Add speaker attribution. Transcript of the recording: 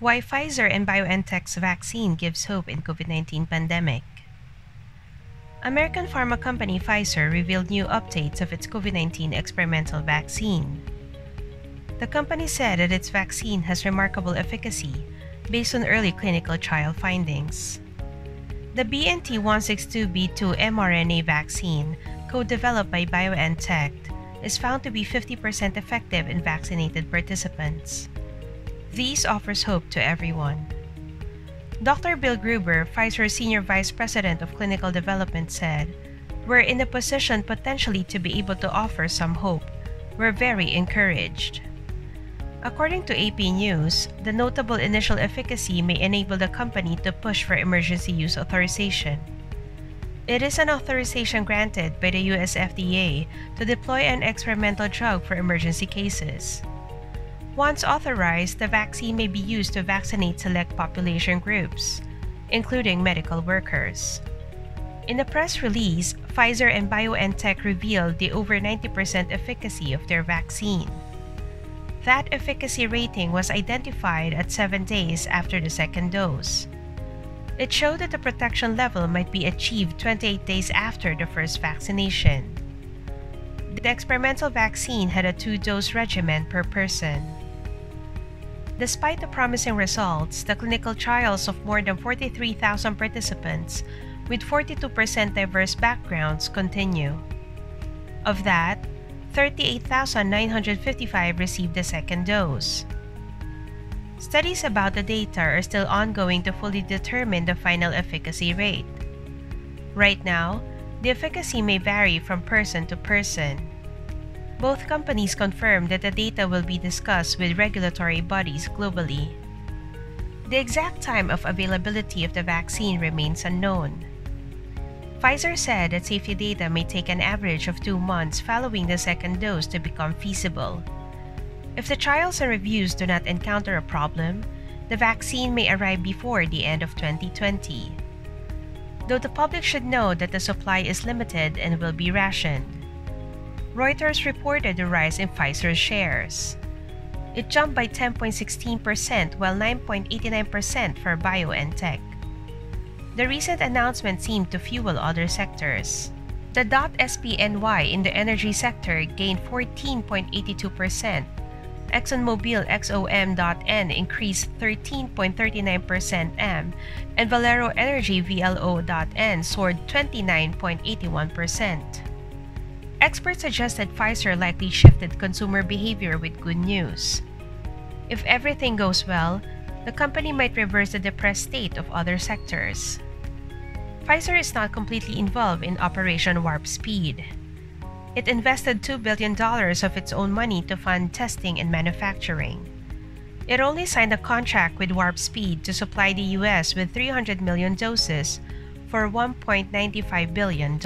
Speaker 1: Why Pfizer and BioNTech's vaccine gives hope in COVID-19 pandemic. American pharma company Pfizer revealed new updates of its COVID-19 experimental vaccine. The company said that its vaccine has remarkable efficacy based on early clinical trial findings. The BNT162b2 mRNA vaccine, co-developed by BioNTech, is found to be 50% effective in vaccinated participants. These offers hope to everyone. Dr. Bill Gruber, Pfizer's Senior Vice President of Clinical Development, said, We're in a position potentially to be able to offer some hope. We're very encouraged. According to AP News, the notable initial efficacy may enable the company to push for emergency use authorization. It is an authorization granted by the US FDA to deploy an experimental drug for emergency cases. Once authorized, the vaccine may be used to vaccinate select population groups, including medical workers. In a press release, Pfizer and BioNTech revealed the over 90% efficacy of their vaccine. That efficacy rating was identified at 7 days after the second dose. It showed that the protection level might be achieved 28 days after the first vaccination. The experimental vaccine had a two dose regimen per person. Despite the promising results, the clinical trials of more than 43,000 participants with 42% diverse backgrounds continue. Of that, 38,955 received the second dose. Studies about the data are still ongoing to fully determine the final efficacy rate. Right now, the efficacy may vary from person to person. Both companies confirmed that the data will be discussed with regulatory bodies globally. The exact time of availability of the vaccine remains unknown. Pfizer said that safety data may take an average of two months following the second dose to become feasible. If the trials and reviews do not encounter a problem, the vaccine may arrive before the end of 2020. Though the public should know that the supply is limited and will be rationed. Reuters reported the rise in Pfizer's shares. It jumped by 10.16%, while 9.89% for BioNTech. The recent announcement seemed to fuel other sectors. The .SPNY in the energy sector gained 14.82%. ExxonMobil XOM.N increased 13.39% M, and Valero Energy VLO.N soared 29.81%. Experts suggested Pfizer likely shifted consumer behavior with good news. If everything goes well, the company might reverse the depressed state of other sectors. Pfizer is not completely involved in Operation Warp Speed. It invested $2 billion of its own money to fund testing and manufacturing. It only signed a contract with Warp Speed to supply the US with 300 million doses for $1.95 billion.